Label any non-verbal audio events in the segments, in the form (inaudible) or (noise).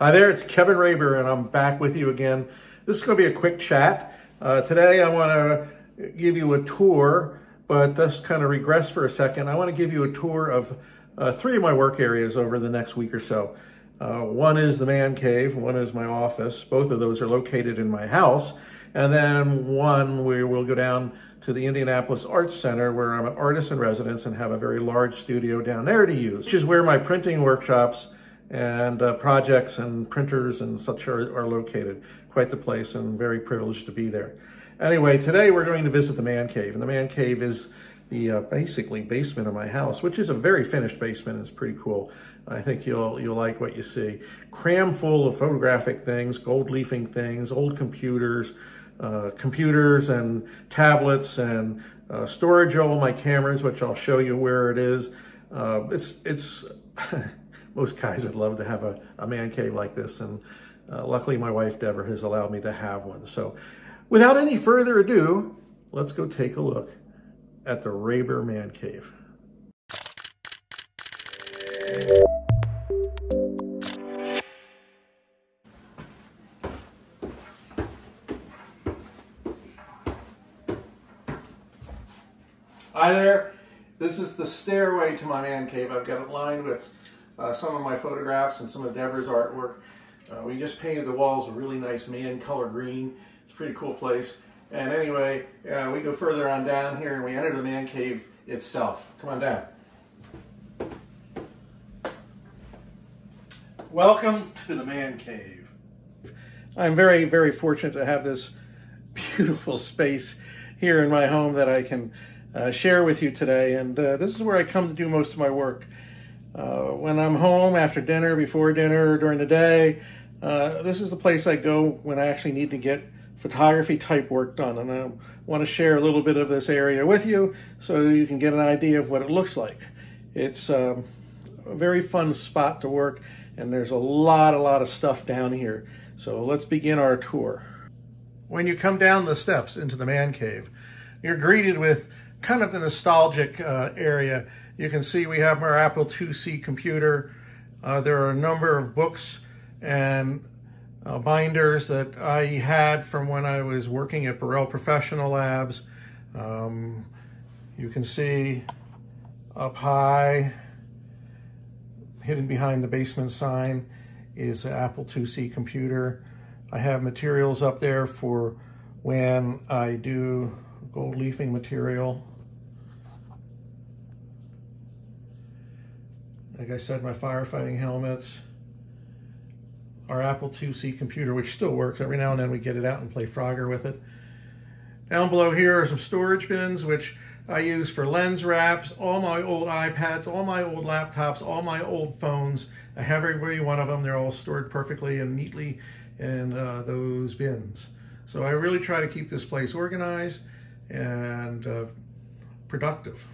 Hi there, it's Kevin Raber, and I'm back with you again. This is going to be a quick chat. Uh, today I want to give you a tour, but just kind of regress for a second. I want to give you a tour of uh, three of my work areas over the next week or so. Uh, one is the man cave, one is my office. Both of those are located in my house. And then one, we will go down to the Indianapolis Arts Center where I'm an artist in residence and have a very large studio down there to use, which is where my printing workshops and uh, projects and printers and such are, are located. Quite the place and very privileged to be there. Anyway, today we're going to visit the man cave and the man cave is the uh, basically basement of my house, which is a very finished basement. It's pretty cool. I think you'll you'll like what you see. Cram full of photographic things, gold leafing things, old computers, uh, computers and tablets and uh, storage of all my cameras, which I'll show you where it is. Uh, it's it's (laughs) most guys would love to have a, a man cave like this. And uh, luckily my wife, Deborah, has allowed me to have one. So without any further ado, let's go take a look at the Raber Man Cave. Hi there. This is the stairway to my man cave. I've got it lined with uh, some of my photographs and some of Deborah's artwork. Uh, we just painted the walls a really nice man color green. It's a pretty cool place. And anyway, uh, we go further on down here and we enter the man cave itself. Come on down. Welcome to the man cave. I'm very, very fortunate to have this beautiful space here in my home that I can uh, share with you today. And uh, this is where I come to do most of my work. Uh, when I'm home after dinner, before dinner, during the day, uh, this is the place I go when I actually need to get photography type work done. And I want to share a little bit of this area with you so you can get an idea of what it looks like. It's um, a very fun spot to work and there's a lot, a lot of stuff down here. So let's begin our tour. When you come down the steps into the man cave, you're greeted with kind of the nostalgic uh, area. You can see we have our Apple IIc computer. Uh, there are a number of books and uh, binders that I had from when I was working at Burrell Professional Labs. Um, you can see up high, hidden behind the basement sign, is an Apple IIc computer. I have materials up there for when I do gold leafing material. Like I said, my firefighting helmets, our Apple IIc computer, which still works. Every now and then we get it out and play Frogger with it. Down below here are some storage bins, which I use for lens wraps, all my old iPads, all my old laptops, all my old phones. I have every one of them. They're all stored perfectly and neatly in uh, those bins. So I really try to keep this place organized and uh, productive.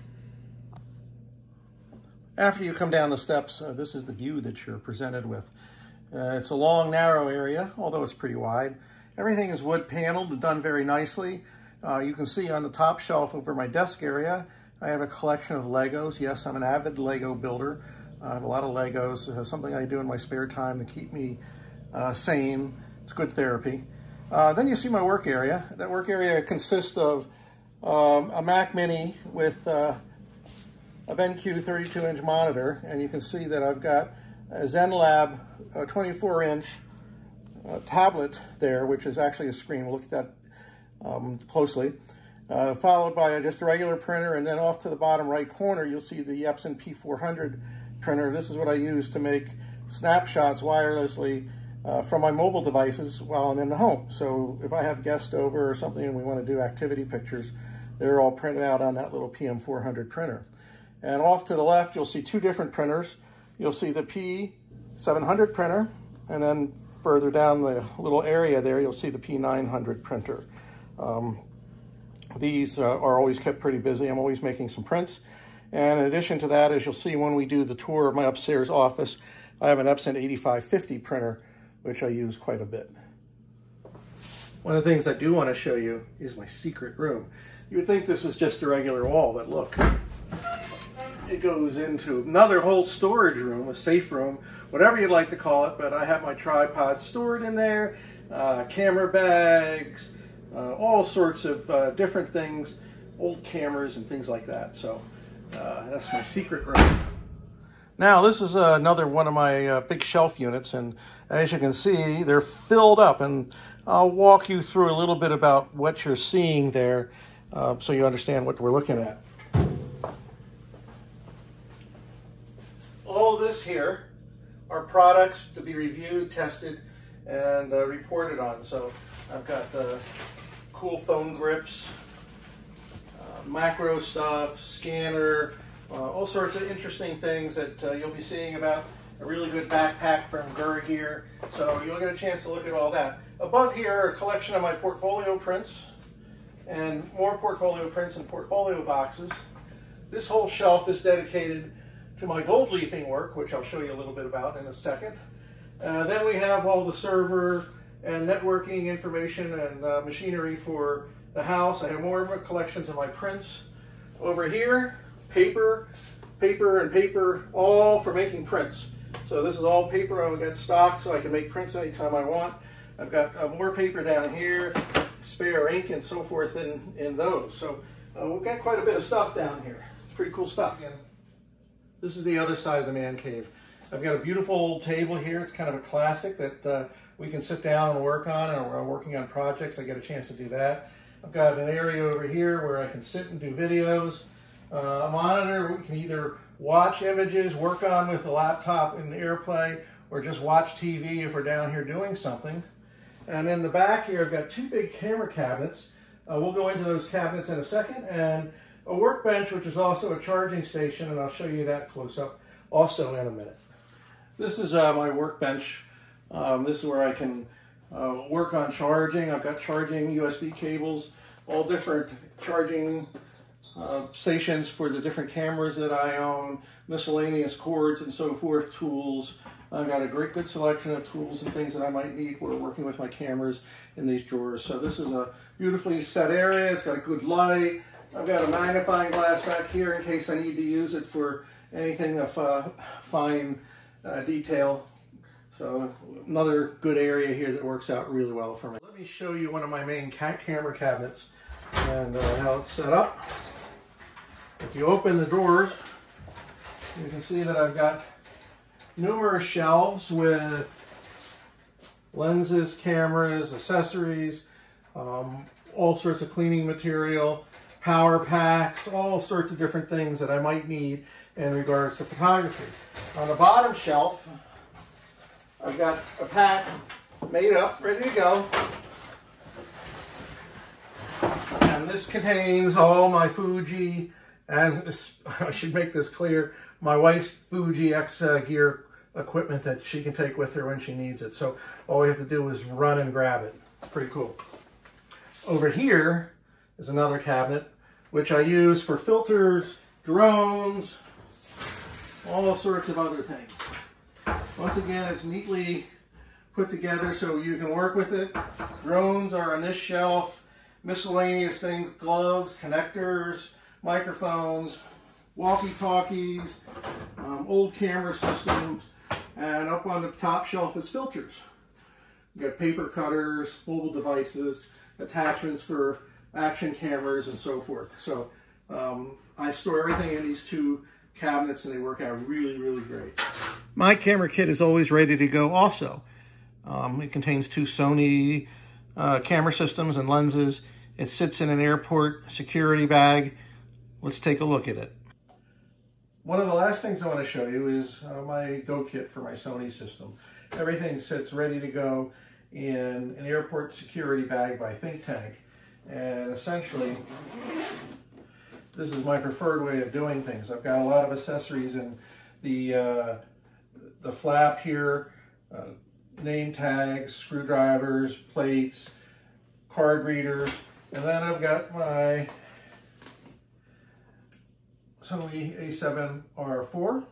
After you come down the steps, uh, this is the view that you're presented with. Uh, it's a long, narrow area, although it's pretty wide. Everything is wood paneled and done very nicely. Uh, you can see on the top shelf over my desk area, I have a collection of Legos. Yes, I'm an avid Lego builder. I have a lot of Legos. It's something I do in my spare time to keep me uh, sane. It's good therapy. Uh, then you see my work area. That work area consists of um, a Mac Mini with uh, a BenQ 32-inch monitor, and you can see that I've got a Xencelabs 24-inch uh, tablet there, which is actually a screen. We'll look at that um, closely. Uh, followed by just a regular printer, and then off to the bottom right corner, you'll see the Epson P400 printer. This is what I use to make snapshots wirelessly uh, from my mobile devices while I'm in the home. So if I have guests over or something and we want to do activity pictures, they're all printed out on that little PM400 printer. And off to the left, you'll see two different printers. You'll see the P700 printer, and then further down the little area there, you'll see the P900 printer. Um, these uh, are always kept pretty busy. I'm always making some prints. And in addition to that, as you'll see when we do the tour of my upstairs office, I have an Epson 8550 printer, which I use quite a bit. One of the things I do want to show you is my secret room. You would think this is just a regular wall, but look, it goes into another whole storage room, a safe room, whatever you'd like to call it, but I have my tripod stored in there, uh, camera bags, uh, all sorts of uh, different things, old cameras and things like that. So uh, that's my secret room. Now this is another one of my uh, big shelf units and as you can see they're filled up and I'll walk you through a little bit about what you're seeing there uh, so you understand what we're looking at. Here are products to be reviewed, tested, and uh, reported on. So I've got the cool phone grips, uh, macro stuff, scanner, uh, all sorts of interesting things that uh, you'll be seeing about a really good backpack from Gura So you'll get a chance to look at all that. Above here are a collection of my portfolio prints and more portfolio prints and portfolio boxes. This whole shelf is dedicated to my gold leafing work, which I'll show you a little bit about in a second. Uh, then we have all the server and networking information and uh, machinery for the house. I have more collections of my prints. Over here, paper, paper and paper, all for making prints. So this is all paper I've got stock so I can make prints anytime I want. I've got uh, more paper down here, spare ink and so forth in, in those. So uh, we've got quite a bit of stuff down here. It's pretty cool stuff. And this is the other side of the man cave. I've got a beautiful old table here. It's kind of a classic that uh, we can sit down and work on and we're working on projects. I get a chance to do that. I've got an area over here where I can sit and do videos. Uh, a monitor we can either watch images, work on with the laptop in the AirPlay, or just watch TV if we're down here doing something. And in the back here, I've got two big camera cabinets. Uh, we'll go into those cabinets in a second. And a workbench, which is also a charging station, and I'll show you that close up also in a minute. This is uh, my workbench. Um, this is where I can uh, work on charging. I've got charging USB cables, all different charging uh, stations for the different cameras that I own, miscellaneous cords and so forth, tools, I've got a great good selection of tools and things that I might need for working with my cameras in these drawers. So this is a beautifully set area. It's got a good light. I've got a magnifying glass back here in case I need to use it for anything of uh, fine uh, detail. So another good area here that works out really well for me. Let me show you one of my main camera cabinets and uh, how it's set up. If you open the doors, you can see that I've got numerous shelves with lenses, cameras, accessories, um, all sorts of cleaning material, power packs, all sorts of different things that I might need in regards to photography. On the bottom shelf, I've got a pack made up, ready to go. And this contains all my Fuji, as (laughs) I should make this clear, my wife's Fuji X uh, gear equipment that she can take with her when she needs it. So all we have to do is run and grab it. Pretty cool. Over here is another cabinet, which I use for filters, drones, all sorts of other things. Once again, it's neatly put together so you can work with it. Drones are on this shelf, miscellaneous things, gloves, connectors, microphones, walkie-talkies, um, old camera systems, and up on the top shelf is filters. You got paper cutters, mobile devices, attachments for action cameras, and so forth. So um, I store everything in these two cabinets and they work out really, really great. My camera kit is always ready to go also. Um, it contains two Sony uh, camera systems and lenses. It sits in an airport security bag. Let's take a look at it. One of the last things I want to show you is uh, my Go Kit for my Sony system. Everything sits ready to go in an airport security bag by Think Tank. And essentially, this is my preferred way of doing things. I've got a lot of accessories in the, uh, the flap here, uh, name tags, screwdrivers, plates, card readers, and then I've got my Sony a7R4.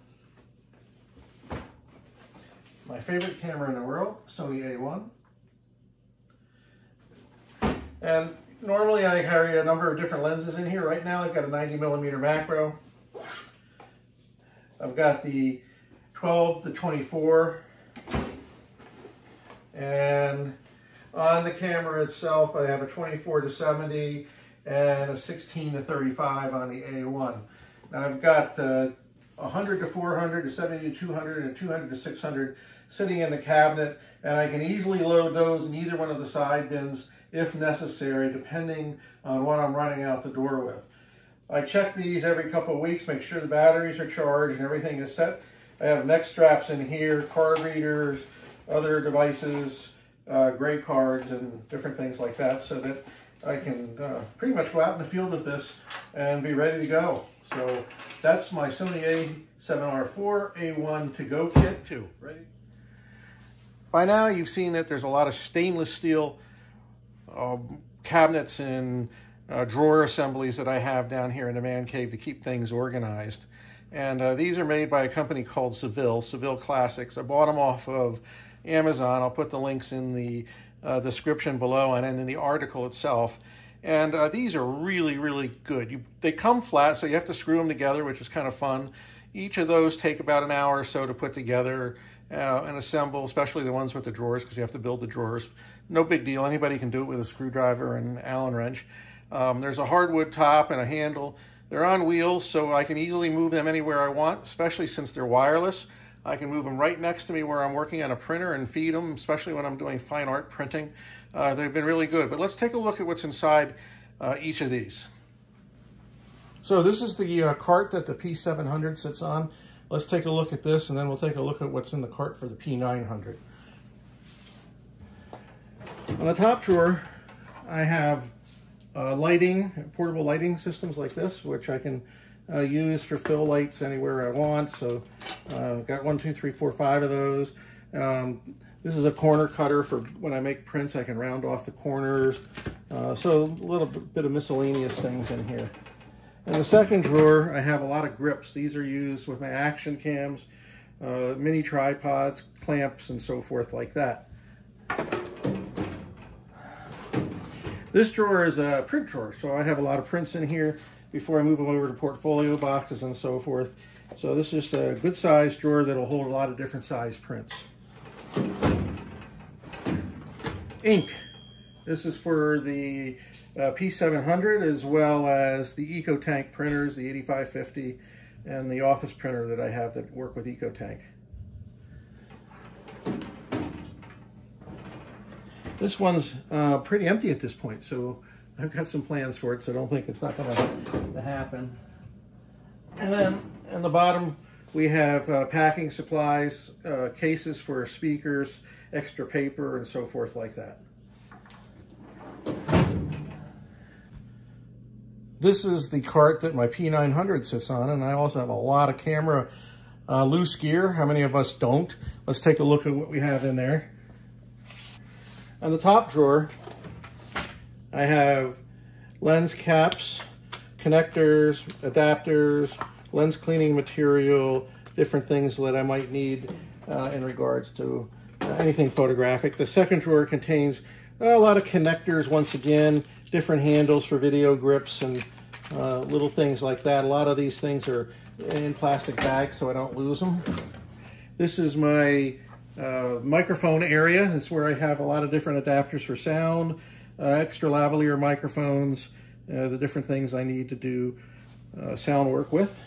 My favorite camera in the world, Sony A1. And normally I carry a number of different lenses in here. Right now I've got a 90 millimeter macro. I've got the 12 to 24. And on the camera itself, I have a 24 to 70 and a 16 to 35 on the A1. Now I've got uh, 100 to 400 to 70 to 200 and a 200 to 600 sitting in the cabinet and I can easily load those in either one of the side bins if necessary depending on what I'm running out the door with. I check these every couple of weeks, make sure the batteries are charged and everything is set. I have neck straps in here, card readers, other devices, uh, gray cards and different things like that so that I can uh, pretty much go out in the field with this and be ready to go. So that's my Sony a7R4 A1 to go kit Two. Ready? By now you've seen that there's a lot of stainless steel cabinets and uh, drawer assemblies that I have down here in the man cave to keep things organized. And uh, these are made by a company called Seville, Seville Classics. I bought them off of Amazon. I'll put the links in the uh, description below and in the article itself. And uh, these are really, really good. You, they come flat, so you have to screw them together, which is kind of fun. Each of those take about an hour or so to put together uh, and assemble, especially the ones with the drawers, because you have to build the drawers. No big deal. Anybody can do it with a screwdriver and Allen wrench. Um, there's a hardwood top and a handle. They're on wheels, so I can easily move them anywhere I want, especially since they're wireless. I can move them right next to me where I'm working on a printer and feed them, especially when I'm doing fine art printing. Uh, they've been really good. But let's take a look at what's inside uh, each of these. So this is the uh, cart that the P700 sits on. Let's take a look at this and then we'll take a look at what's in the cart for the P900. On the top drawer, I have uh, lighting, portable lighting systems like this, which I can uh, use for fill lights anywhere I want. So uh, got one, two, three, four, five of those. Um, this is a corner cutter for when I make prints, I can round off the corners. Uh, so a little bit of miscellaneous things in here. In the second drawer, I have a lot of grips. These are used with my action cams, uh, mini tripods, clamps, and so forth like that. This drawer is a print drawer, so I have a lot of prints in here before I move them over to portfolio boxes and so forth. So this is just a good size drawer that'll hold a lot of different size prints. Ink. This is for the uh, P700 as well as the EcoTank printers, the 8550 and the office printer that I have that work with EcoTank. This one's uh, pretty empty at this point, so I've got some plans for it, so I don't think it's not going to happen. And then in the bottom, we have uh, packing supplies, uh, cases for speakers, extra paper, and so forth like that. This is the cart that my P900 sits on, and I also have a lot of camera uh, loose gear. How many of us don't? Let's take a look at what we have in there. On the top drawer, I have lens caps, connectors, adapters, lens cleaning material, different things that I might need uh, in regards to uh, anything photographic. The second drawer contains a lot of connectors, once again, different handles for video grips and uh, little things like that. A lot of these things are in plastic bags so I don't lose them. This is my uh, microphone area. It's where I have a lot of different adapters for sound, uh, extra lavalier microphones, uh, the different things I need to do uh, sound work with.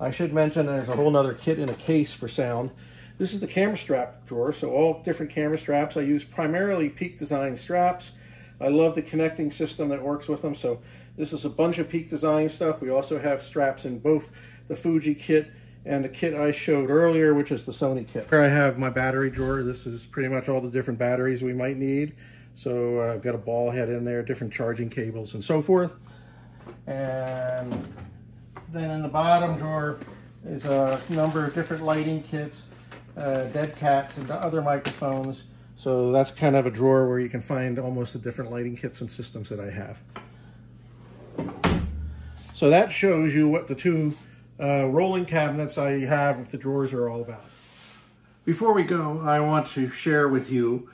I should mention there's a whole nother kit in a case for sound. This is the camera strap drawer, so all different camera straps. I use primarily Peak Design straps. I love the connecting system that works with them, so this is a bunch of Peak Design stuff. We also have straps in both the Fuji kit and the kit I showed earlier, which is the Sony kit. Here I have my battery drawer. This is pretty much all the different batteries we might need. So uh, I've got a ball head in there, different charging cables and so forth. And then in the bottom drawer is a number of different lighting kits, uh, dead cats and other microphones. So that's kind of a drawer where you can find almost the different lighting kits and systems that I have. So that shows you what the two uh, rolling cabinets I have if the drawers are all about. Before we go, I want to share with you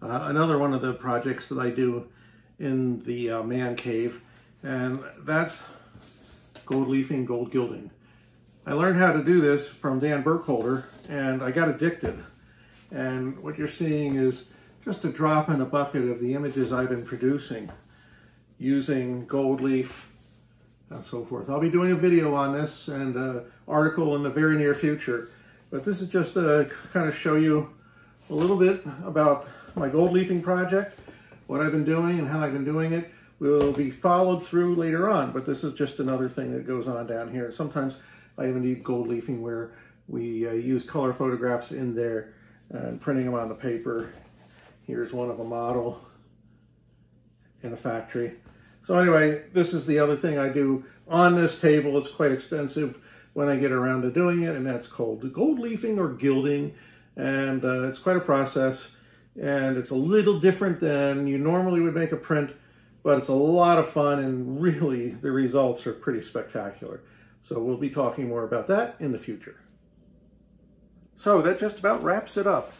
uh, another one of the projects that I do in the uh, man cave, and that's gold leafing, gold gilding. I learned how to do this from Dan Burkholder and I got addicted. And what you're seeing is just a drop in the bucket of the images I've been producing using gold leaf and so forth. I'll be doing a video on this and an article in the very near future. But this is just to kind of show you a little bit about my gold leafing project, what I've been doing and how I've been doing it will be followed through later on, but this is just another thing that goes on down here. Sometimes I even need gold leafing where we uh, use color photographs in there and printing them on the paper. Here's one of a model in a factory. So anyway, this is the other thing I do on this table. It's quite expensive when I get around to doing it, and that's called gold leafing or gilding. And uh, it's quite a process, and it's a little different than you normally would make a print, but it's a lot of fun, and really the results are pretty spectacular. So we'll be talking more about that in the future. So that just about wraps it up.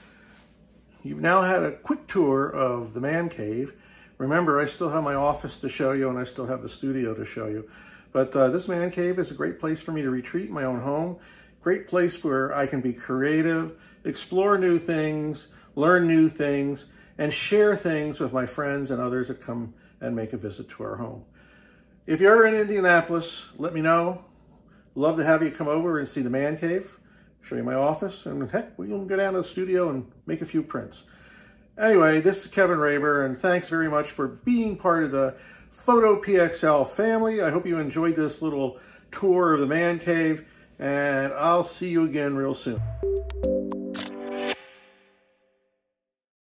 You've now had a quick tour of the man cave. Remember, I still have my office to show you and I still have the studio to show you. But uh, this man cave is a great place for me to retreat my own home. Great place where I can be creative, explore new things, learn new things, and share things with my friends and others that come and make a visit to our home. If you're in Indianapolis, let me know. Love to have you come over and see the man cave show you my office, and heck, we can go down to the studio and make a few prints. Anyway, this is Kevin Raber, and thanks very much for being part of the Photo PXL family. I hope you enjoyed this little tour of the man cave, and I'll see you again real soon.